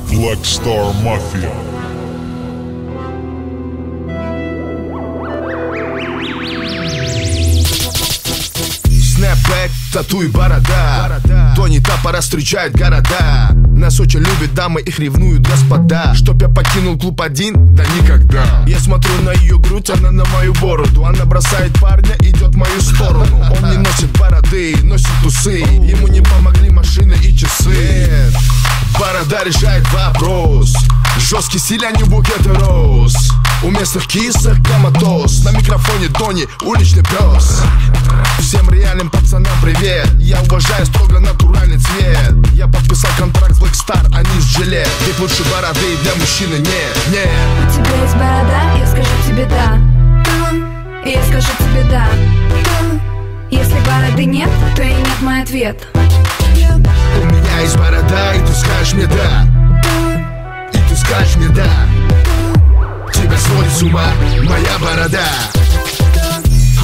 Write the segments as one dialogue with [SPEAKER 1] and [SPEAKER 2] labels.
[SPEAKER 1] Black Star Mafia.
[SPEAKER 2] Снэпбэк, тату и борода. Тони Тапора встречает города. Нас очень любят дамы, их ревнуют господа. Чтоб я покинул клуб один? Да никогда. Я смотрю на ее грудь, она на мою бороду. Она бросает парня, идет в мою сторону. Он не носит бороды, носит усы. Ему не помогли машины и часы Борода решает вопрос Жесткий стиль, а букет роз. У местных кисок коматоз На микрофоне Дони, уличный пес. Всем реальным пацанам привет. Я уважаю строго натуральный цвет. Я подписал контракт с Black Star, а не с Жилет Ведь лучше бороды для мужчины нет, нет
[SPEAKER 3] У тебя есть борода, я скажу тебе да. Я скажу тебе да. Если бороды нет, то и нет мой ответ
[SPEAKER 2] скажешь мне да И ты скажешь мне да Тебя сводит с ума моя борода.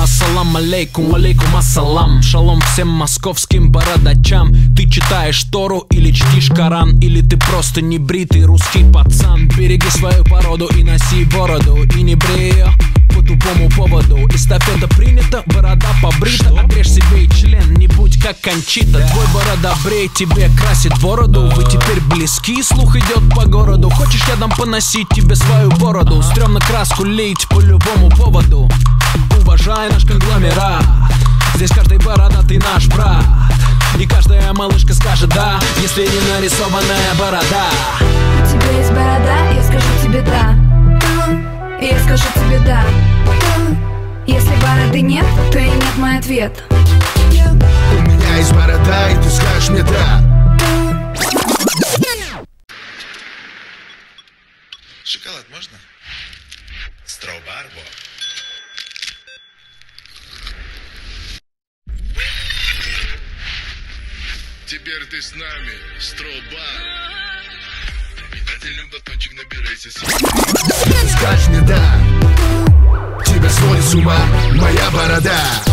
[SPEAKER 4] Ассалам алейкум, алейкум ассалам. Шалом всем московским бородачам. Ты читаешь Тору или чтишь Коран? Или ты просто небритый русский пацан? Береги свою породу и носи бороду. И не брей ее по тупому поводу. Эстафета принята, борода побрита. Отрежь себе и член, как кончита. Твой борода брей, тебе красит бороду. Вы теперь близки, слух идет по городу. Хочешь я дам поносить тебе свою бороду? Стремно краску лить по любому поводу. Уважай наш конгломерат. Здесь каждый бородатый наш брат. И каждая малышка скажет да Если не нарисованная борода.
[SPEAKER 3] У тебя есть борода, я скажу тебе да я скажу тебе да Если бороды нет, то и нет мой ответ
[SPEAKER 5] Шоколад можно? Стробарбо. Теперь ты с нами, Стробар. Питательный батончик набирайся
[SPEAKER 2] скажешь мне да Тебя сводит с ума моя борода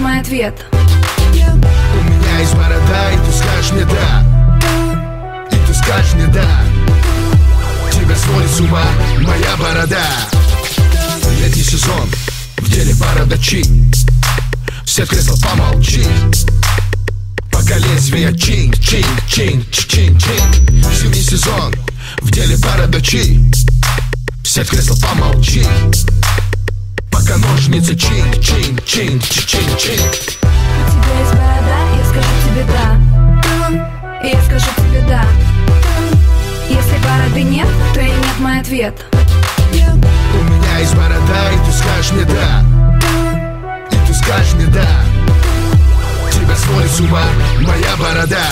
[SPEAKER 3] мой ответ.
[SPEAKER 2] У меня есть борода, и ты скажешь мне да И ты скажешь мне да Тебя сводит с ума моя борода. Летний сезон, в деле бородачи. Все в кресло помолчи. Пока лезвие чинг, чинг, чинг, чинг, чинг Зимний сезон, в деле бородачи. Все в кресло помолчи Пока ножницы чинг, чинг, чинг, чинг, чинг
[SPEAKER 3] У тебя есть борода, я скажу тебе да. Я скажу тебе да. Если бороды нет, то и нет мой ответ.
[SPEAKER 2] У меня есть борода, и ты скажешь мне да. И ты скажешь мне да. Тебя сводит с ума моя борода